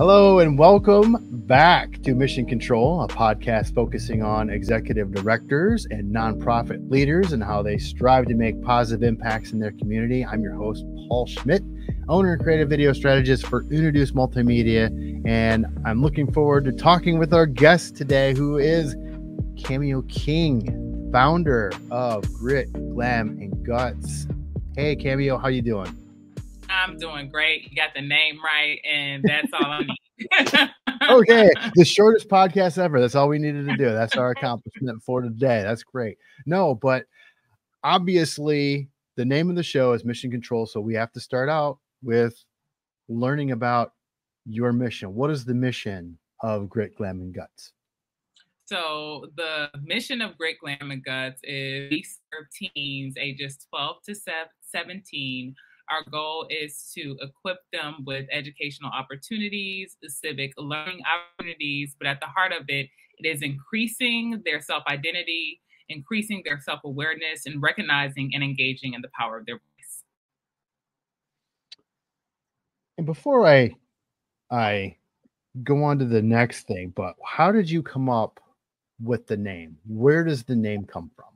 Hello and welcome back to Mission Control, a podcast focusing on executive directors and nonprofit leaders and how they strive to make positive impacts in their community. I'm your host, Paul Schmidt, owner and creative video strategist for UnoDeuce Multimedia. And I'm looking forward to talking with our guest today, who is Cameo King, founder of Grit, Glam, and Guts. Hey, Cameo, how you doing? I'm doing great. You got the name right, and that's all I need. okay, the shortest podcast ever. That's all we needed to do. That's our accomplishment for today. That's great. No, but obviously, the name of the show is Mission Control. So we have to start out with learning about your mission. What is the mission of Grit, Glam, and Guts? So the mission of Grit Glam, and Guts is we serve teens ages 12 to 17 our goal is to equip them with educational opportunities, civic learning opportunities, but at the heart of it, it is increasing their self identity, increasing their self awareness, and recognizing and engaging in the power of their voice. And before I, I go on to the next thing, but how did you come up with the name? Where does the name come from?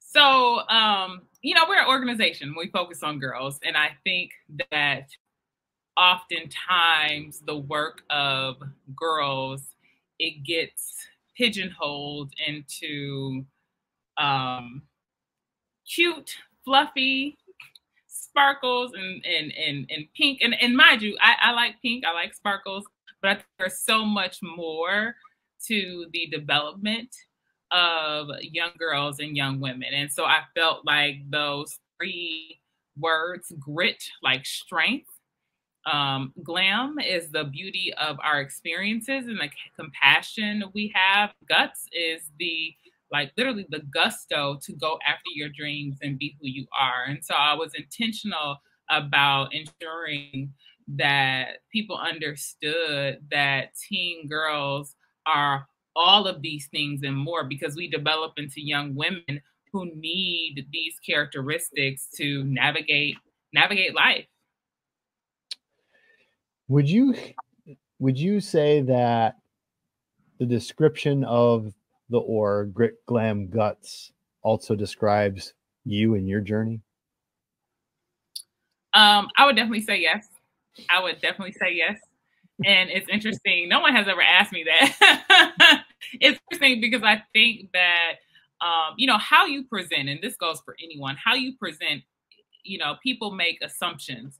So, um, you know, we're an organization. We focus on girls, and I think that oftentimes the work of girls it gets pigeonholed into um, cute, fluffy sparkles and and and, and pink. And, and mind you, I, I like pink. I like sparkles, but there's so much more to the development of young girls and young women. And so I felt like those three words grit, like strength. Um, glam is the beauty of our experiences and the compassion we have. Guts is the like literally the gusto to go after your dreams and be who you are. And so I was intentional about ensuring that people understood that teen girls are all of these things and more because we develop into young women who need these characteristics to navigate navigate life. Would you would you say that the description of the or grit glam guts also describes you and your journey? Um i would definitely say yes. I would definitely say yes and it's interesting. No one has ever asked me that. it's interesting because I think that um, you know how you present, and this goes for anyone. How you present, you know, people make assumptions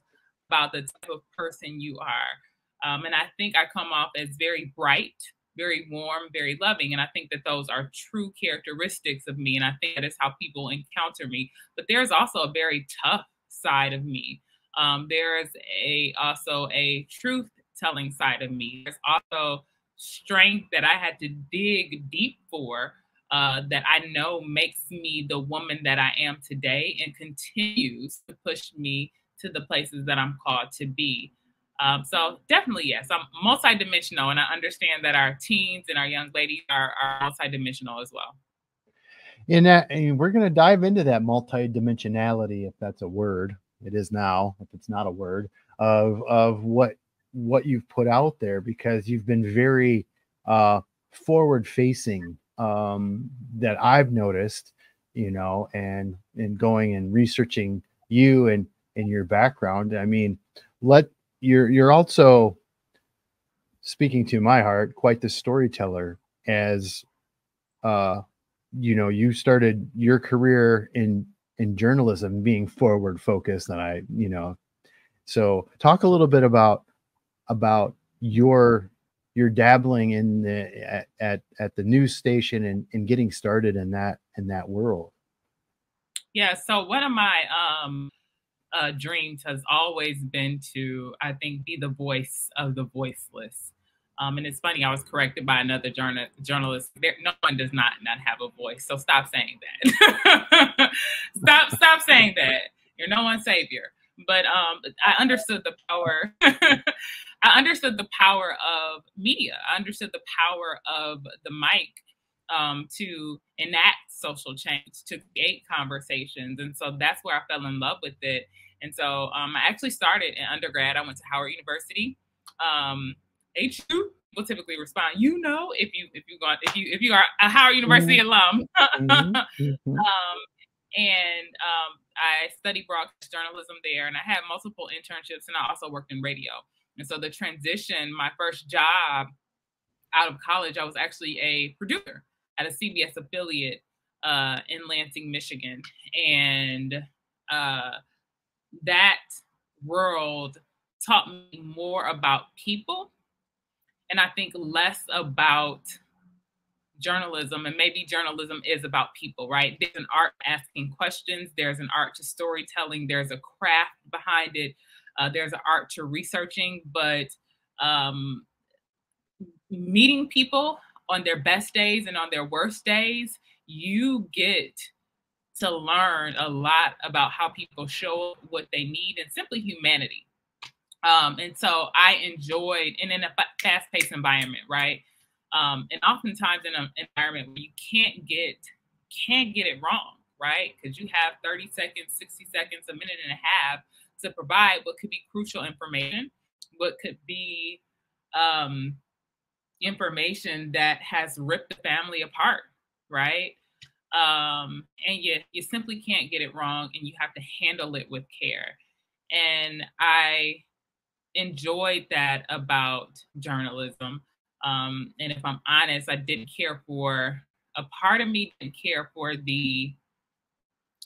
about the type of person you are, um, and I think I come off as very bright, very warm, very loving, and I think that those are true characteristics of me, and I think that is how people encounter me. But there's also a very tough side of me. Um, there is a also a truth telling side of me. There's also strength that I had to dig deep for uh, that I know makes me the woman that I am today and continues to push me to the places that I'm called to be. Um, so definitely yes, I'm multidimensional, and I understand that our teens and our young ladies are, are multidimensional as well. In that, and we're going to dive into that multidimensionality, if that's a word. It is now, if it's not a word, of of what what you've put out there because you've been very uh, forward facing um, that I've noticed, you know, and and going and researching you and and your background. I mean, let you're you're also speaking to my heart, quite the storyteller. As uh, you know, you started your career in in journalism, being forward focused, and I, you know, so talk a little bit about about your your dabbling in the at at, the news station and, and getting started in that in that world? Yeah so one of my um uh, dreams has always been to i think be the voice of the voiceless. Um, and it's funny i was corrected by another journal, journalist. There, no one does not not have a voice so stop saying that. Stop stop saying that. You're no one's savior. But um, I understood the power. I understood the power of media. I understood the power of the mic um, to enact social change, to create conversations. And so that's where I fell in love with it. And so um, I actually started in undergrad. I went to Howard University. Um, HU will typically respond, you know, if you if you got if you if you are a Howard University mm-hmm. alum. mm-hmm. mm-hmm. Um, and um, I studied broadcast journalism there, and I had multiple internships, and I also worked in radio. And so the transition, my first job out of college, I was actually a producer at a CBS affiliate uh, in Lansing, Michigan, and uh, that world taught me more about people, and I think less about journalism. And maybe journalism is about people right? There's an art asking questions. There's an art to storytelling. There's a craft behind it uh, there's an art to researching but um, meeting people on their best days and on their worst days you get to learn a lot about how people show what they need and simply humanity um, and so i enjoyed and in a fast-paced environment right um, and oftentimes in an environment where you can't get can't get it wrong, right? Because you have 30 seconds, 60 seconds, a minute and a half to provide what could be crucial information, what could be um, information that has ripped the family apart, right? Um, and you you simply can't get it wrong, and you have to handle it with care. And I enjoyed that about journalism. Um, and if I'm honest, I didn't care for a part of me didn't care for the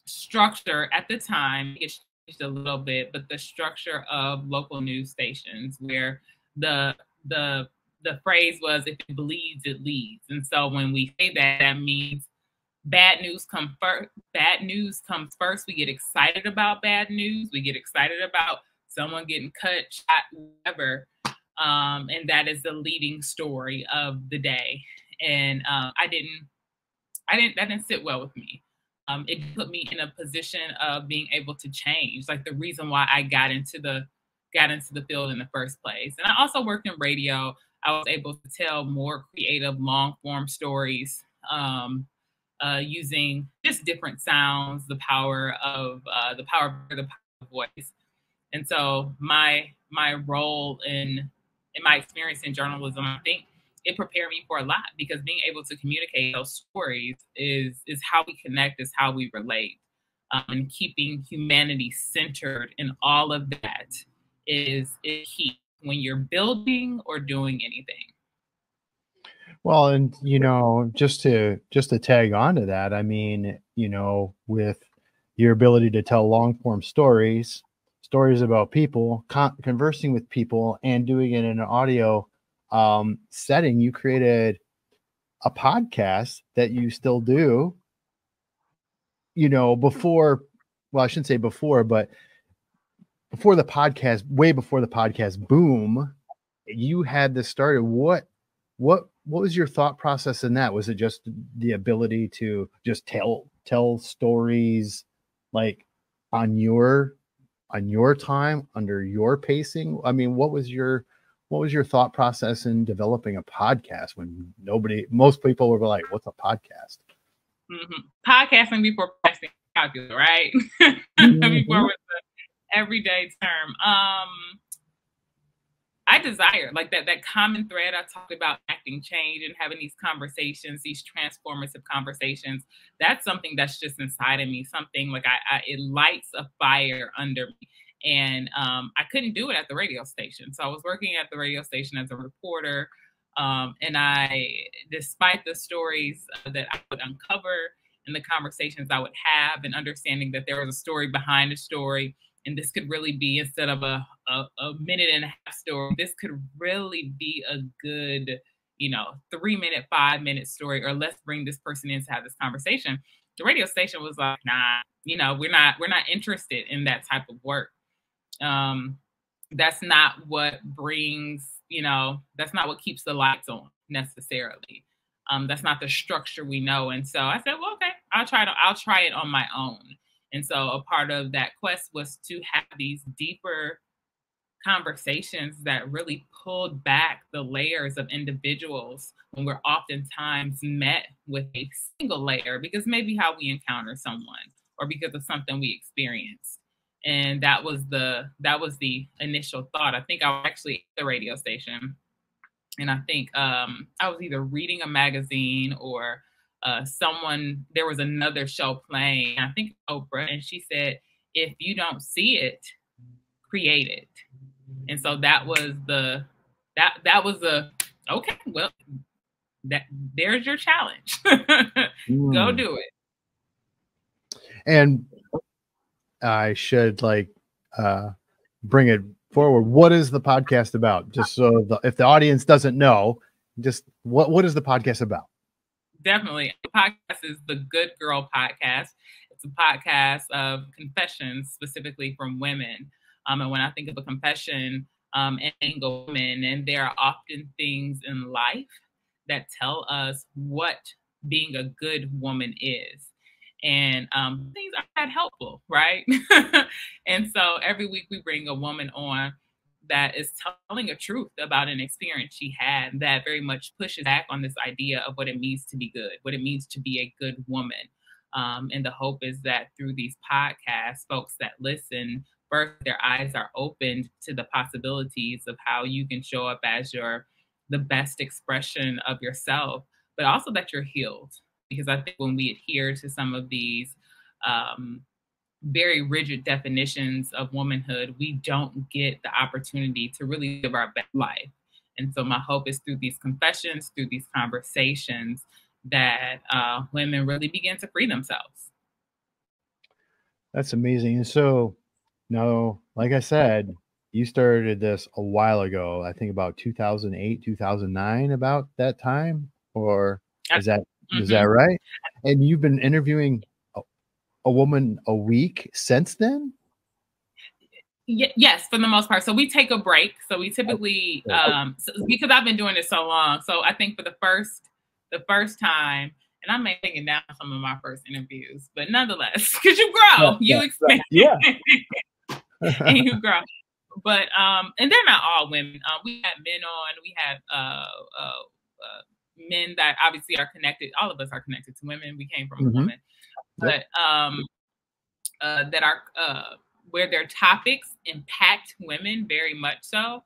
structure at the time. It changed a little bit, but the structure of local news stations where the the the phrase was if it bleeds, it leads. And so when we say that, that means bad news come first bad news comes first. We get excited about bad news. We get excited about someone getting cut, shot, whatever um, and that is the leading story of the day. And uh, I didn't, I didn't, that didn't sit well with me. Um, it put me in a position of being able to change, like the reason why I got into the got into the field in the first place. And I also worked in radio. I was able to tell more creative, long form stories um, uh, using just different sounds, the power of uh, the power of the voice. And so my my role in in my experience in journalism, I think it prepared me for a lot because being able to communicate those stories is is how we connect, is how we relate. Um, and keeping humanity centered in all of that is, is key when you're building or doing anything. Well, and you know, just to just to tag on to that, I mean, you know, with your ability to tell long form stories, stories about people, con- conversing with people, and doing it in an audio um, setting, you created a podcast that you still do. You know, before, well, I shouldn't say before, but before the podcast, way before the podcast boom, you had this started. What, what, what was your thought process in that? Was it just the ability to just tell tell stories like on your on your time under your pacing i mean what was your what was your thought process in developing a podcast when nobody most people were like what's a podcast mm-hmm. podcasting before podcasting popular right mm-hmm. before was the everyday term um I desire like that that common thread I talked about acting change and having these conversations, these transformative conversations. That's something that's just inside of me. Something like I, I it lights a fire under me, and um, I couldn't do it at the radio station. So I was working at the radio station as a reporter, um, and I, despite the stories that I would uncover and the conversations I would have, and understanding that there was a story behind a story and this could really be instead of a, a, a, minute and a half story this could really be a good you know three minute five minute story or let's bring this person in to have this conversation the radio station was like nah you know we're not we're not interested in that type of work um that's not what brings you know that's not what keeps the lights on necessarily. Um that's not the structure we know. And so i said well okay i'll try to i'll try it on my own. And so a part of that quest was to have these deeper conversations that really pulled back the layers of individuals when we're oftentimes met with a single layer because maybe how we encounter someone or because of something we experienced and that was the that was the initial thought. I think i was actually at the radio station and i think um, i was either reading a magazine or uh, someone there was another show playing i think oprah and she said if you don't see it create it. And so that was the that that was the okay well that there's your challenge. Mm. go do it. And i should like uh bring it forward. What is the podcast about? Just so the, if the audience doesn't know just what what is the podcast about? Definitely. The podcast is the good girl podcast. It's a podcast of confessions specifically from women. Um, and when I think of a confession um, and a woman, and there are often things in life that tell us what being a good woman is. And um, things are that helpful, right? and so every week we bring a woman on that is telling a truth about an experience she had that very much pushes back on this idea of what it means to be good, what it means to be a good woman. Um, and the hope is that through these podcasts, folks that listen first their eyes are opened to the possibilities of how you can show up as your the best expression of yourself but also that you're healed because i think when we adhere to some of these um, very rigid definitions of womanhood we don't get the opportunity to really live our best life. And so my hope is through these confessions through these conversations that uh, women really begin to free themselves. That's amazing. And so no, like I said, you started this a while ago. I think about 2008, 2009, about that time, or is that mm-hmm. is that right? And you've been interviewing a, a woman a week since then. Y- yes, for the most part. So we take a break. So we typically, um, so, because I've been doing it so long. So I think for the first, the first time, and I'm taking down some of my first interviews, but nonetheless, because you grow, yeah, you expand. Yeah. and you grow. But um, and they're not all women. Um, we had men on. We had uh, uh, uh, men that obviously are connected. All of us are connected to women. We came from mm-hmm. women, but um, uh, that are uh, where their topics impact women very much so.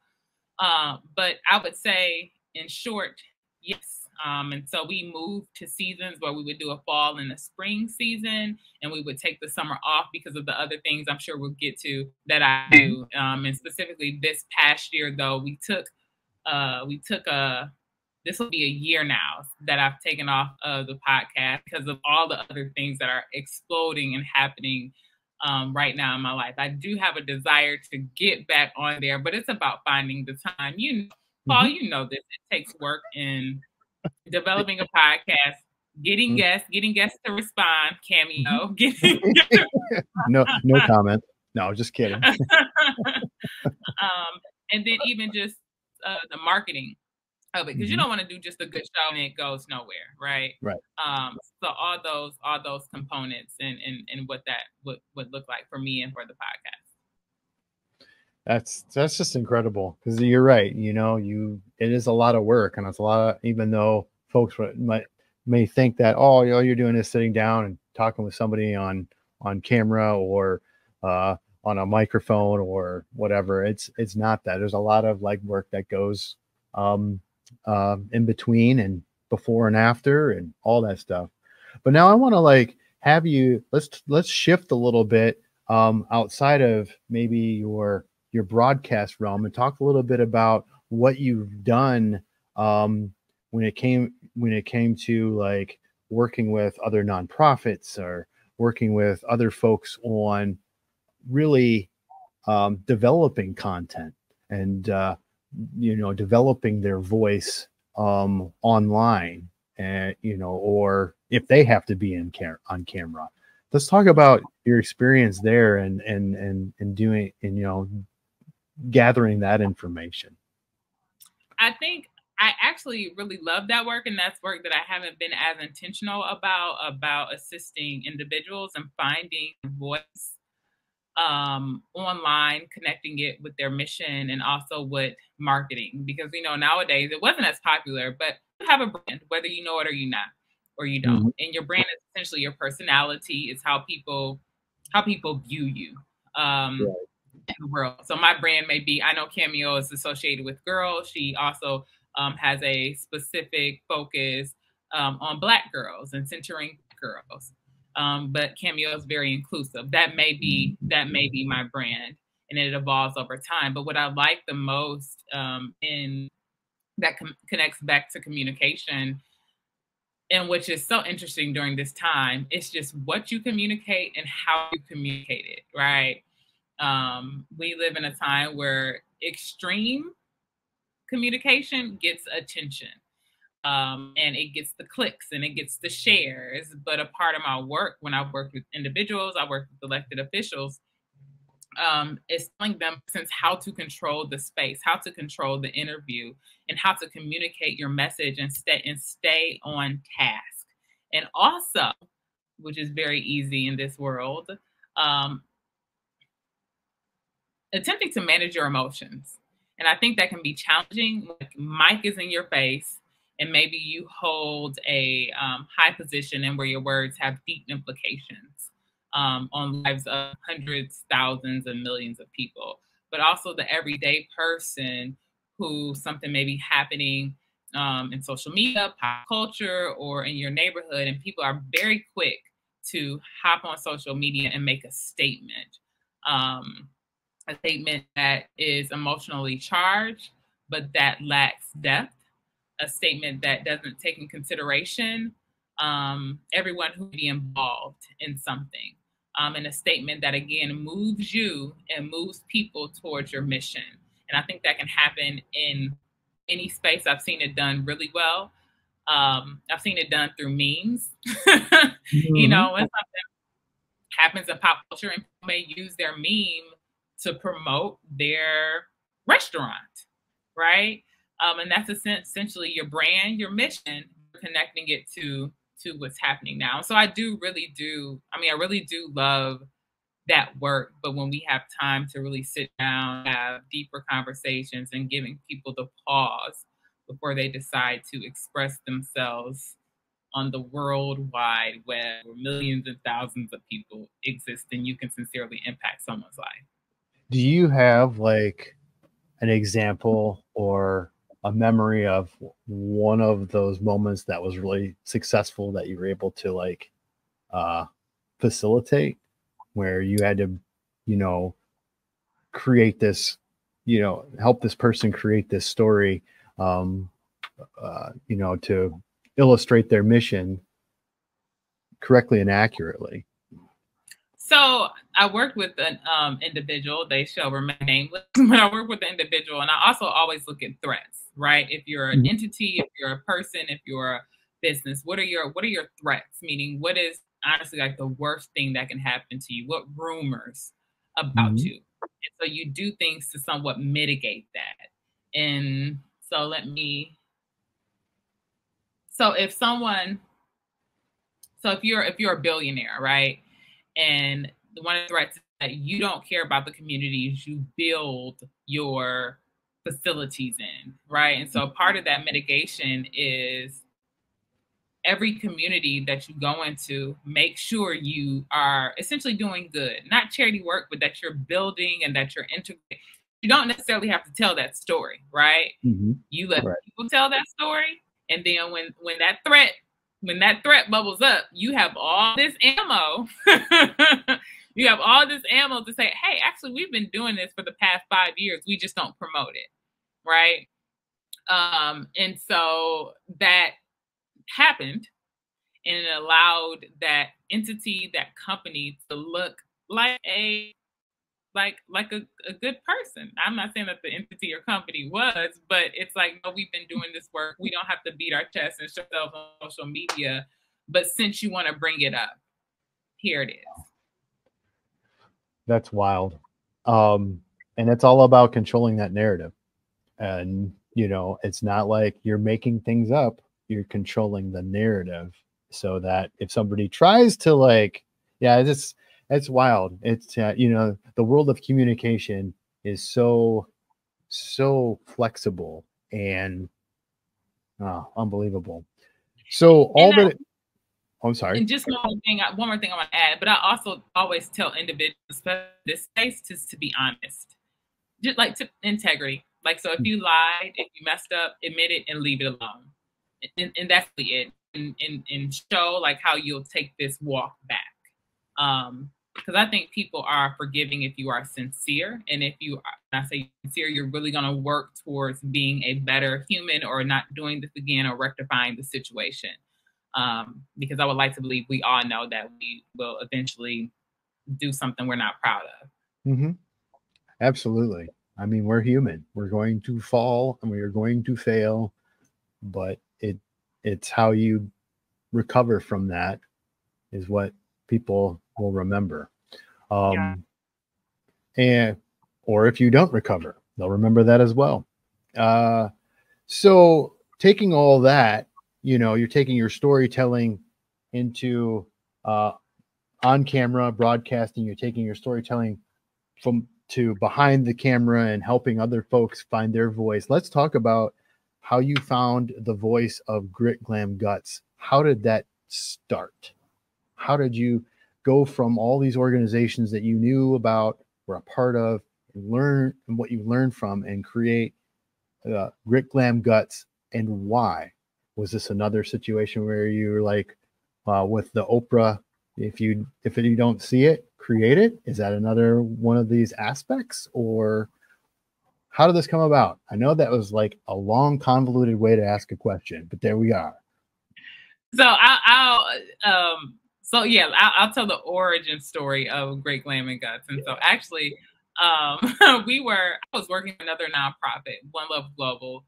Uh, but I would say, in short, yes, um, and so we moved to seasons where we would do a fall and a spring season, and we would take the summer off because of the other things I'm sure we'll get to that I do. Um, and specifically this past year, though, we took uh, we took a this will be a year now that I've taken off of the podcast because of all the other things that are exploding and happening um, right now in my life. I do have a desire to get back on there, but it's about finding the time. You know, Paul, mm-hmm. you know this. It takes work and developing a podcast, getting mm-hmm. guests, getting guests to respond, cameo, mm-hmm. getting no no comment. No, just kidding. um, and then even just uh, the marketing because mm-hmm. you don't want to do just a good show and it goes nowhere, right? Right. Um, so all those all those components and and and what that would would look like for me and for the podcast that's that's just incredible because you're right you know you it is a lot of work and it's a lot of even though folks might may think that oh all you're doing is sitting down and talking with somebody on on camera or uh, on a microphone or whatever it's it's not that there's a lot of like work that goes um, uh, in between and before and after and all that stuff. But now i want to like have you let's let's shift a little bit um, outside of maybe your your broadcast realm and talk a little bit about what you've done um, when it came when it came to like working with other nonprofits or working with other folks on really um, developing content. And uh, you know developing their voice um, online and you know or if they have to be in cam- on camera let's talk about your experience there and and and and doing and you know gathering that information? I think I actually really love that work, and that's work that I haven't been as intentional about about assisting individuals and finding voice um, online, connecting it with their mission and also with marketing. Because we know nowadays it wasn't as popular, but you have a brand, whether you know it or you not, or you don't. Mm-hmm. And your brand is essentially your personality. It's how people how people view you. Um, right. In the world. So my brand may be, I know Cameo is associated with girls. She also um, has a specific focus um, on Black girls and centering girls um, but Cameo is very inclusive. That may be that may be my brand, and it evolves over time. But what I like the most um, in that connects back to communication, and which is so interesting during this time, it's just what you communicate and how you communicate it. Right? Um, we live in a time where extreme communication gets attention um, and it gets the clicks and it gets the shares. But a part of my work, when I've worked with individuals, I work with elected officials, um, is telling them since how to control the space, how to control the interview, and how to communicate your message and stay and stay on task. And also, which is very easy in this world, um, attempting to manage your emotions. And I think that can be challenging. Like mic is in your face and maybe you hold a um, high position and where your words have deep implications um, on lives of hundreds, thousands, and millions of people, but also the everyday person who something may be happening um, in social media, pop culture, or in your neighborhood, and people are very quick to hop on social media and make a statement. Um, a statement that is emotionally charged, but that lacks depth a statement that doesn't take in consideration um, everyone who be involved in something. Um, and a statement that again moves you and moves people towards your mission. And I think that can happen in any space. I've seen it done really well. Um, I've seen it done through memes. mm-hmm. You know, when something happens in pop culture and people may use their meme to promote their restaurant, right? Um, and that's essentially your brand, your mission, connecting it to to what's happening now. So I do really do. I mean, I really do love that work. But when we have time to really sit down, have deeper conversations, and giving people the pause before they decide to express themselves on the world wide web where millions and thousands of people exist and you can sincerely impact someone's life. Do you have like an example or a memory of one of those moments that was really successful that you were able to like uh facilitate where you had to you know create this you know help this person create this story um uh you know to illustrate their mission correctly and accurately so I worked with an um, individual. They shall remain nameless, but I work with the individual, and I also always look at threats right? If you're an mm-hmm. entity, if you're a person, if you're a business, what are your what are your threats? Meaning, what is honestly like the worst thing that can happen to you? What rumors about mm-hmm. you? And so you do things to somewhat mitigate that. And so let me. So if someone, so if you're if you're a billionaire, right, and the one of the threats that you don't care about the communities you build your facilities in, right? And so part of that mitigation is every community that you go into, make sure you are essentially doing good, not charity work, but that you're building and that you're integrating. You don't necessarily have to tell that story, right? Mm-hmm. You let right. people tell that story, and then when when that threat when that threat bubbles up, you have all this ammo you have all this ammo to say, hey, actually, we've been doing this for the past five years. We just don't promote it. Right. Um, and so that happened and it allowed that entity, that company to look like a like like a, a good person. I'm not saying that the entity or company was, but it's like, no, we've been doing this work. We don't have to beat our chest and show ourselves on social media. But since you want to bring it up, here it is. That's wild. Um, and it's all about controlling that narrative. And, you know, it's not like you're making things up, you're controlling the narrative so that if somebody tries to, like, yeah, it's, it's wild. It's uh, you know the world of communication is so so flexible and oh, unbelievable. So all that. I'm sorry. And just one more thing, one more thing I want to add, but I also always tell individuals, especially this space, just to be honest, just like to integrity. Like, so if you lied, if you messed up, admit it and leave it alone. And, and that's it. And, and, and show like how you'll take this walk back. Um, because I think people are forgiving if you are sincere. And if you are, I say sincere, you're really going to work towards being a better human or not doing this again or rectifying the situation. Um, because I would like to believe we all know that we will eventually do something we're not proud of. Mm-hmm. Absolutely. I mean, we're human. We're going to fall and we are going to fail, but it it's how you recover from that is what people will remember. Um, yeah. And or if you don't recover, they'll remember that as well. Uh, so taking all that, you know, you're taking your storytelling into uh, on camera broadcasting. You're taking your storytelling from to behind the camera and helping other folks find their voice. Let's talk about how you found the voice of Grit Glam Guts. How did that start? How did you go from all these organizations that you knew about, were a part of, and learn and what you learned from, and create uh, Grit Glam Guts, and why? Was this another situation where you were like uh, with the Oprah? If you if you don't see it, create it. Is that another one of these aspects, or how did this come about? I know that was like a long, convoluted way to ask a question, but there we are. So I'll, I'll um, so yeah, I'll, I'll, tell the origin story of Grit Glam and Guts. And so actually, um, we were I was working another nonprofit, One Love Global,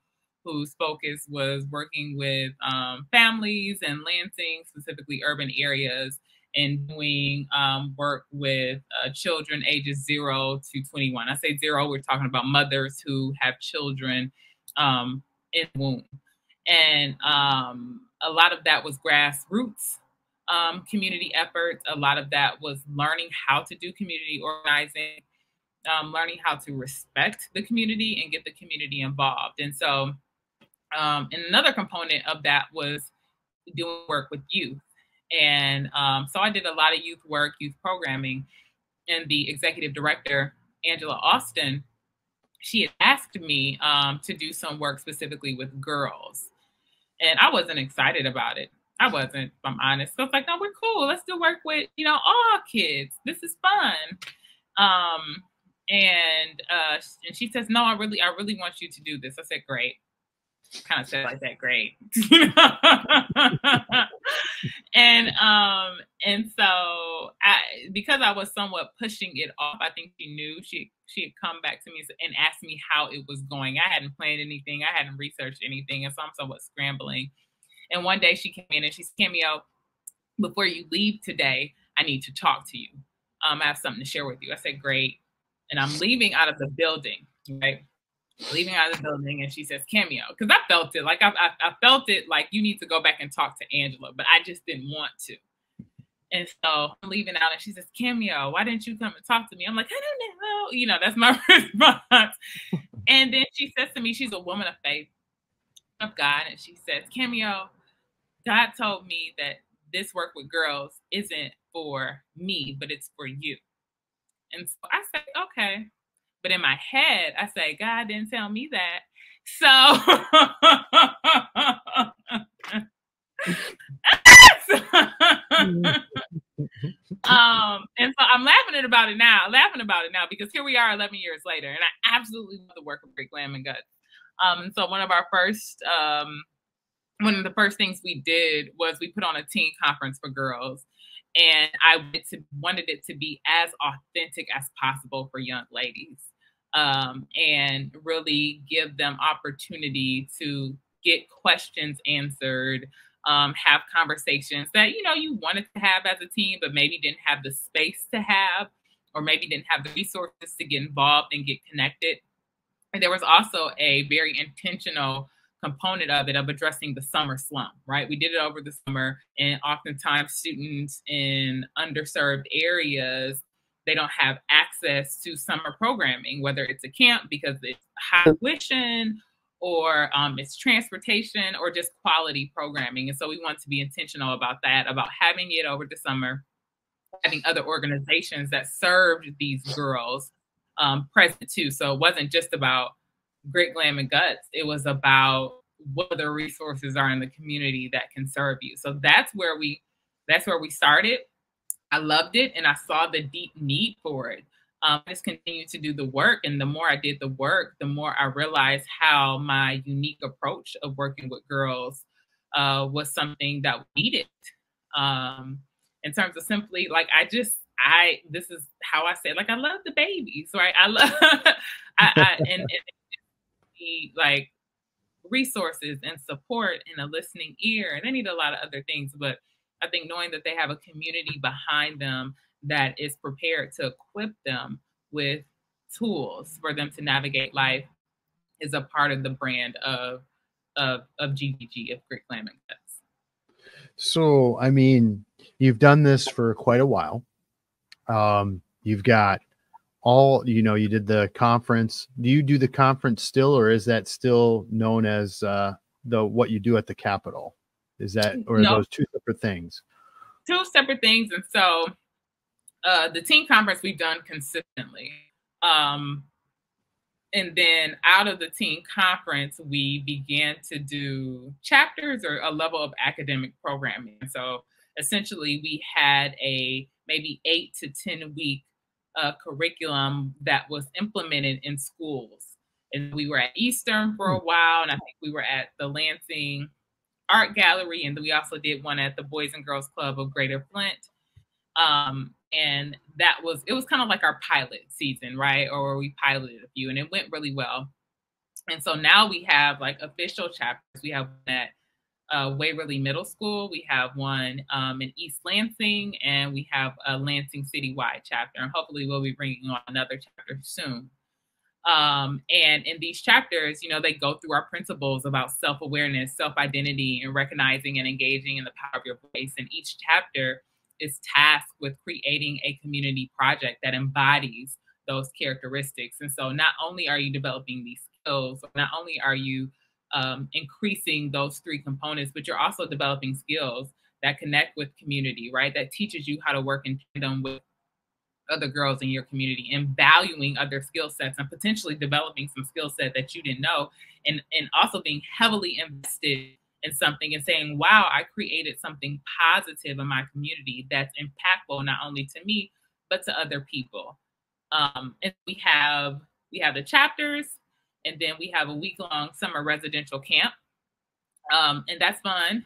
whose focus was working with um, families in Lansing, specifically urban areas, and doing um, work with uh, children ages zero to 21. I say zero, we're talking about mothers who have children um, in womb. And um, a lot of that was grassroots um, community efforts. A lot of that was learning how to do community organizing, um, learning how to respect the community and get the community involved. And so, um, and another component of that was doing work with youth. And um, so I did a lot of youth work, youth programming, and the executive director, Angela Austin, she had asked me um, to do some work specifically with girls. And I wasn't excited about it. I wasn't, if I'm honest. So it's like, no, we're cool. Let's do work with, you know, all kids. This is fun. Um, and uh, and she says, no, I really, I really want you to do this. I said, great. Kind of said like that, great. and um, and so I, because I was somewhat pushing it off, I think she knew she she had come back to me and asked me how it was going. I hadn't planned anything, I hadn't researched anything, and so I'm somewhat scrambling and one day she came in and she said, Cameo, before you leave today, I need to talk to you. Um, I have something to share with you. I said, Great. And I'm leaving out of the building, right? Leaving out of the building, and she says, Cameo, because I felt it. Like I, I, I felt it like you need to go back and talk to Angela, but I just didn't want to. And so I'm leaving out, and she says, Cameo, why didn't you come and talk to me? I'm like, I don't know. You know, that's my response. and then she says to me, she's a woman of faith of God, and she says, Cameo, God told me that this work with girls isn't for me, but it's for you. And so I say, okay. But in my head, I say, God didn't tell me that. So um, and so I'm laughing about it now, laughing about it now because here we are 11 years later, and I absolutely love the work of Grit Glam and Guts. Um, and so one of our first um, one of the first things we did was we put on a teen conference for girls and i to, wanted it to be as authentic as possible for young ladies um, and really give them opportunity to get questions answered um, have conversations that you know you wanted to have as a team, but maybe didn't have the space to have or maybe didn't have the resources to get involved and get connected and there was also a very intentional component of it of addressing the summer slump, right? We did it over the summer, and oftentimes students in underserved areas they don't have access to summer programming, whether it's a camp because it's high tuition or um, it's transportation or just quality programming. And so we want to be intentional about that, about having it over the summer, having other organizations that served these girls um, present too. So it wasn't just about Grit Glam and Guts. It was about what the resources are in the community that can serve you. So that's where we that's where we started. I loved it and I saw the deep need for it. Um, I just continued to do the work. And the more I did the work, the more I realized how my unique approach of working with girls uh, was something that needed. Um, in terms of simply, like, I just, I, this is how I said, like, I love the babies, right? I love, I, I, and, and like resources and support and a listening ear and I need a lot of other things but i think knowing that they have a community behind them that is prepared to equip them with tools for them to navigate life is a part of the brand of of of GGG of Grit Glam and Guts. So, I mean, you've done this for quite a while. Um, you've got all you know you did the conference do you do the conference still or is that still known as uh the what you do at the capitol is that or no. those two separate things two separate things and so uh the team conference we've done consistently um and then out of the team conference we began to do chapters or a level of academic programming so essentially we had a maybe eight to ten week uh, curriculum that was implemented in schools. And we were at Eastern for a hmm. while, and I think we were at the Lansing Art Gallery, and we also did one at the Boys and Girls Club of Greater Flint. Um, and that was it was kind of like our pilot season, right? Or we piloted a few, and it went really well. And so now we have like official chapters. We have that uh, Waverly Middle School. We have one um, in East Lansing, and we have a Lansing citywide chapter. And hopefully, we'll be bringing on another chapter soon. Um, and in these chapters, you know, they go through our principles about self awareness, self identity, and recognizing and engaging in the power of your voice. And each chapter is tasked with creating a community project that embodies those characteristics. And so, not only are you developing these skills, not only are you um, increasing those three components, but you're also developing skills that connect with community, right? That teaches you how to work in tandem with other girls in your community and valuing other skill sets and potentially developing some skill set that you didn't know and and also being heavily invested in something and saying wow i created something positive in my community that's impactful not only to me but to other people um, and we have we have the chapters and then we have a week long summer residential camp. Um, and that's fun.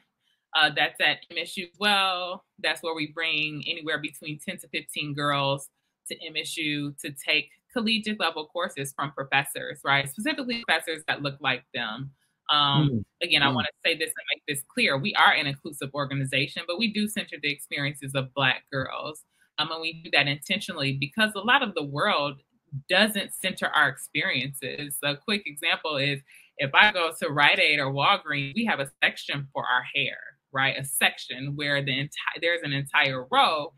Uh, that's at MSU well. That's where we bring anywhere between 10 to 15 girls to MSU to take collegiate level courses from professors, right? Specifically, professors that look like them. Um, mm Again, I want to say this and make this clear. We are an inclusive organization, but we do center the experiences of Black girls. Um, and we do that intentionally because a lot of the world doesn't center our experiences. A quick example is if I go to Rite Aid or Walgreens, we have a section for our hair, right? A section where the entire there's an entire row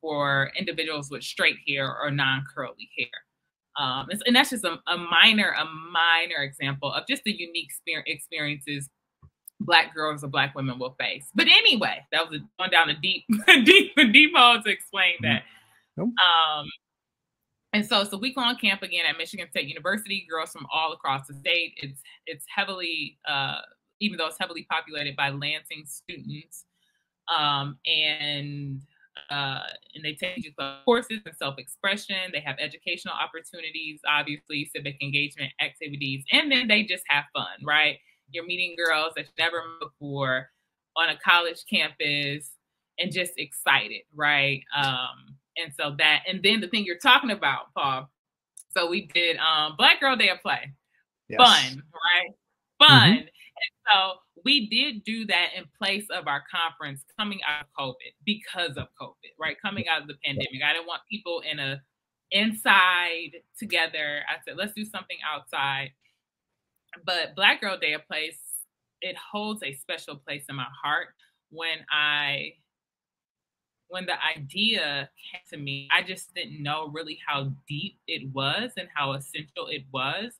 for individuals with straight hair or non-curly hair. Um, and, and, that's just a, a, minor, a minor example of just the unique experiences Black girls or Black women will face. But anyway, that was going down a deep, deep, deep hole to explain mm-hmm. that. Nope. Um, and so it's a week long camp again at Michigan State University. Girls from all across the state. It's it's heavily, uh, even though it's heavily populated by Lansing students, um, and uh, and they take courses in self expression. They have educational opportunities, obviously civic engagement activities, and then they just have fun. Right? You're meeting girls that you never met before on a college campus, and just excited. Right? Um, and so that, and then the thing you're talking about, Paul. So we did um Black Girl Day of Play. Yes. Fun, right? Fun. Mm-hmm. And so we did do that in place of our conference coming out of COVID because of COVID, right? Coming out of the pandemic. I didn't want people in a inside together. I said, let's do something outside. But Black Girl Day of Place, it holds a special place in my heart when I when the idea came to me, I just didn't know really how deep it was and how essential it was.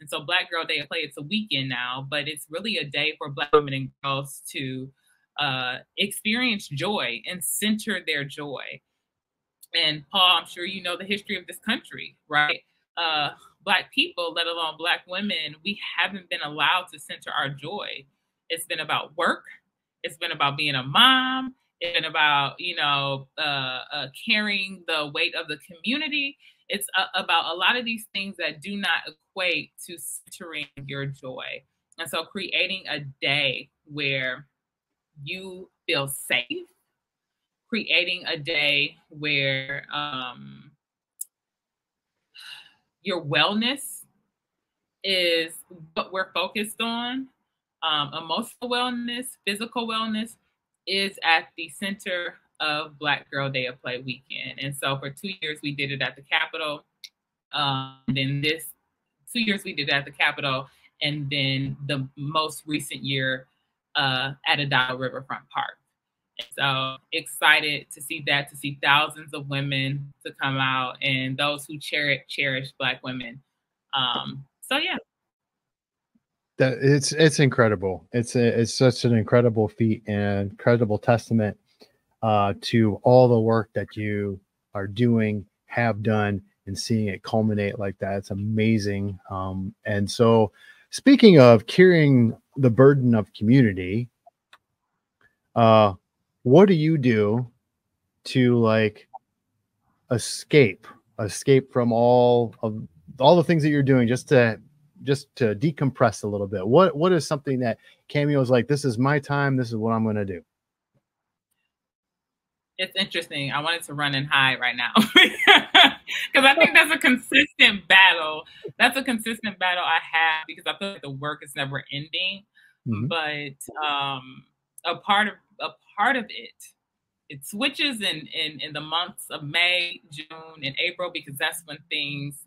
And so Black Girl Day of Play, it's a weekend now, but it's really a day for Black women and girls to uh, experience joy and center their joy. And Paul, I'm sure you know the history of this country, right? Uh, black people, let alone Black women, we haven't been allowed to center our joy. It's been about work, it's been about being a mom, it's been about, you know, uh, uh, carrying the weight of the community. It's uh, about a lot of these things that do not equate to centering your joy. And so creating a day where you feel safe, creating a day where um, your wellness is what we're focused on. Um, emotional wellness, physical wellness is at the center of Black Girl Day of Play weekend. And so for two years, we did it at the Capitol. Um, then this two years, we did it at the Capitol. And then the most recent year uh, at Adado Riverfront Park. And so excited to see that, to see thousands of women to come out and those who cherish, cherish Black women. Um, so yeah. That it's it's incredible. It's a, it's such an incredible feat and incredible testament uh, to all the work that you are doing, have done, and seeing it culminate like that. It's amazing. Um, and so, speaking of carrying the burden of community, uh, what do you do to like escape, escape from all of all the things that you're doing, just to just to decompress a little bit what what is something that cameo is like this is my time this is what i'm going to do it's interesting i wanted to run and hide right now because i think that's a consistent battle that's a consistent battle i have because i feel like the work is never ending mm-hmm. but um a part of a part of it it switches in, in in the months of may june and april because that's when things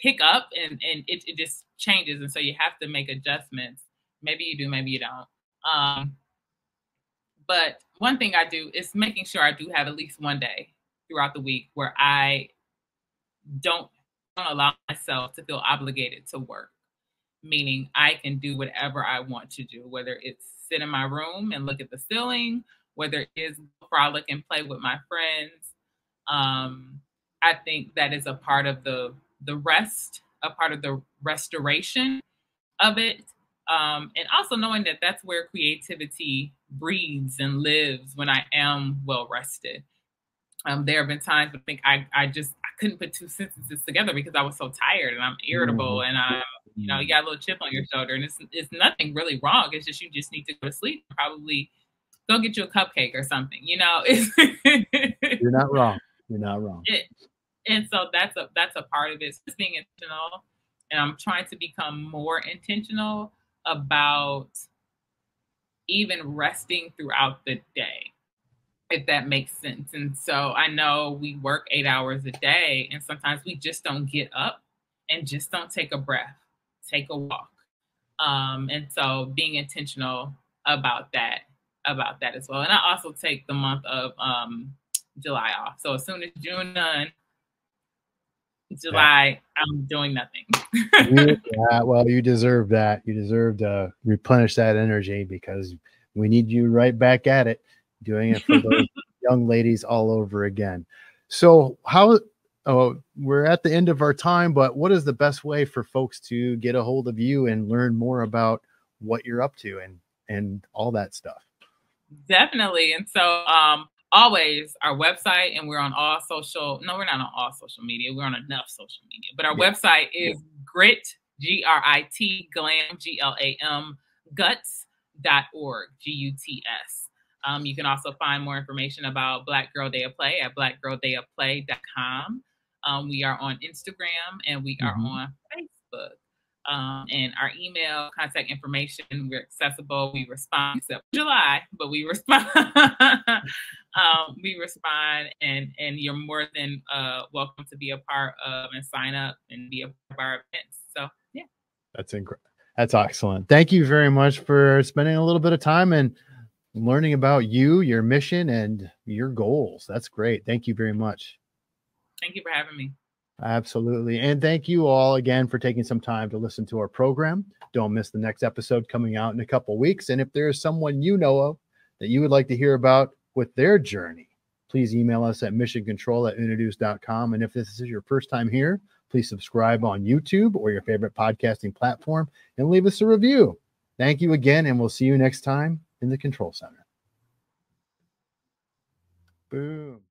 pick up and, and it, it just changes. And so you have to make adjustments. Maybe you do, maybe you don't. Um, but one thing I do is making sure I do have at least one day throughout the week where I don't, don't allow myself to feel obligated to work. Meaning I can do whatever I want to do, whether it's sit in my room and look at the ceiling, whether it is frolic and play with my friends. Um, I think that is a part of the the rest, a part of the restoration of it. Um, and also knowing that that's where creativity breathes and lives when I am well rested. Um, there have been times I think I, I just I couldn't put two sentences together because I was so tired and I'm irritable mm-hmm. and I you know you got a little chip on your shoulder and it's it's nothing really wrong. It's just you just need to go to sleep. Probably go get you a cupcake or something. You know, you're not wrong. You're not wrong. It, and so that's a that's a part of it. It's just being intentional, and I'm trying to become more intentional about even resting throughout the day, if that makes sense. And so I know we work eight hours a day, and sometimes we just don't get up and just don't take a breath, take a walk. Um, and so being intentional about that, about that as well. And I also take the month of um, July off. So as soon as June done, July, yeah. I'm doing nothing. yeah, well, you deserve that. You deserve to replenish that energy because we need you right back at it, doing it for those young ladies all over again. So, how? Oh, we're at the end of our time, but what is the best way for folks to get a hold of you and learn more about what you're up to and and all that stuff? Definitely. And so, um, always our website and we're on all social no we're not on all social media we're on enough social media but our yeah. website is yeah. grit g-r-i-t glam g-l-a-m guts dot org g-u-t-s um, you can also find more information about black girl day of play at blackgirldayofplay.com um, we are on instagram and we are mm-hmm. on facebook um, and our email contact information. We're accessible. We respond except July, but we respond. um, we respond, and and you're more than uh, welcome to be a part of and sign up and be a part of our events. So yeah, that's incredible. That's excellent. Thank you very much for spending a little bit of time and learning about you, your mission, and your goals. That's great. Thank you very much. Thank you for having me. Absolutely. And thank you all again for taking some time to listen to our program. Don't miss the next episode coming out in a couple weeks. And if there's someone you know of that you would like to hear about with their journey, please email us at missioncontrol at unodeuce.com. And if this is your first time here, please subscribe on YouTube or your favorite podcasting platform and leave us a review. Thank you again, and we'll see you next time in the Control Center. Boom.